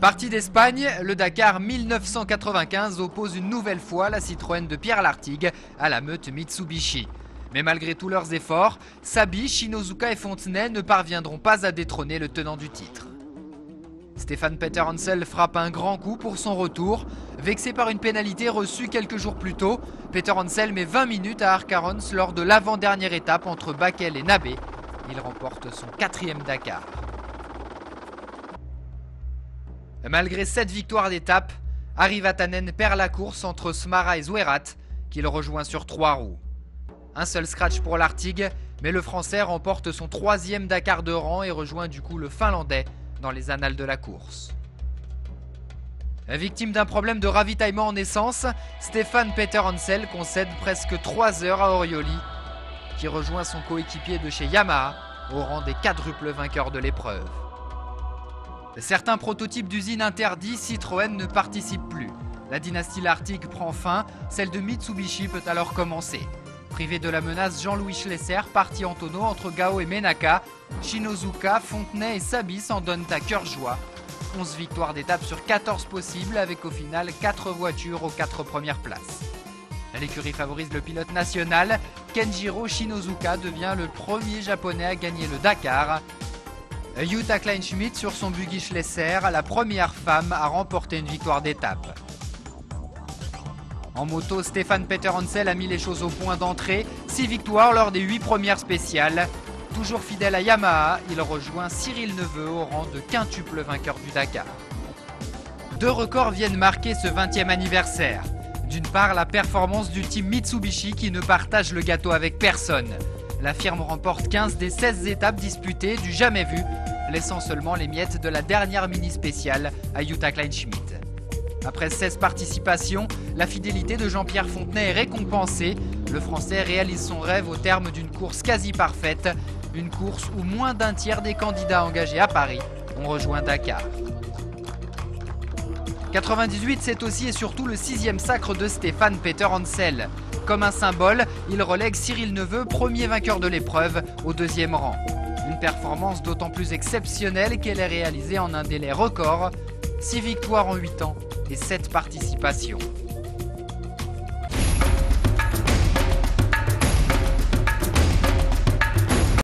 Parti d'Espagne, le Dakar 1995 oppose une nouvelle fois la Citroën de Pierre Lartigue à la meute Mitsubishi. Mais malgré tous leurs efforts, Sabi, Shinozuka et Fontenay ne parviendront pas à détrôner le tenant du titre. Stéphane Peter Hansel frappe un grand coup pour son retour. Vexé par une pénalité reçue quelques jours plus tôt, Peter Hansel met 20 minutes à Arcarons lors de l'avant-dernière étape entre Bakel et Nabé. Il remporte son quatrième Dakar. Malgré cette victoire d'étape, Arrivatanen perd la course entre Smara et Zouerat, qu'il rejoint sur trois roues. Un seul scratch pour l'Artigue, mais le Français remporte son troisième Dakar de rang et rejoint du coup le Finlandais dans les annales de la course. Victime d'un problème de ravitaillement en essence, Stéphane Peter Hansel concède presque 3 heures à Orioli, qui rejoint son coéquipier de chez Yamaha au rang des quadruples vainqueurs de l'épreuve. Certains prototypes d'usines interdits, Citroën ne participent plus. La dynastie Lartigue prend fin, celle de Mitsubishi peut alors commencer. Privé de la menace, Jean-Louis Schlesser parti en tonneau entre Gao et Menaka. Shinozuka, Fontenay et Sabi s'en donnent à cœur joie. 11 victoires d'étape sur 14 possibles avec au final 4 voitures aux 4 premières places. L'écurie favorise le pilote national. Kenjiro Shinozuka devient le premier japonais à gagner le Dakar. Jutta Kleinschmidt sur son buggy Schlesser, la première femme à remporter une victoire d'étape. En moto, Stéphane Peter Hansel a mis les choses au point d'entrée. 6 victoires lors des 8 premières spéciales. Toujours fidèle à Yamaha, il rejoint Cyril Neveu au rang de quintuple vainqueur du Dakar. Deux records viennent marquer ce 20e anniversaire. D'une part, la performance du team Mitsubishi qui ne partage le gâteau avec personne. La firme remporte 15 des 16 étapes disputées du jamais vu, laissant seulement les miettes de la dernière mini spéciale à Jutta Kleinschmidt. Après 16 participations, la fidélité de Jean-Pierre Fontenay est récompensée. Le Français réalise son rêve au terme d'une course quasi parfaite, une course où moins d'un tiers des candidats engagés à Paris ont rejoint Dakar. 98, c'est aussi et surtout le sixième sacre de Stéphane Peter Hansel. Comme un symbole, il relègue Cyril Neveu, premier vainqueur de l'épreuve, au deuxième rang. Une performance d'autant plus exceptionnelle qu'elle est réalisée en un délai record, 6 victoires en 8 ans et 7 participations.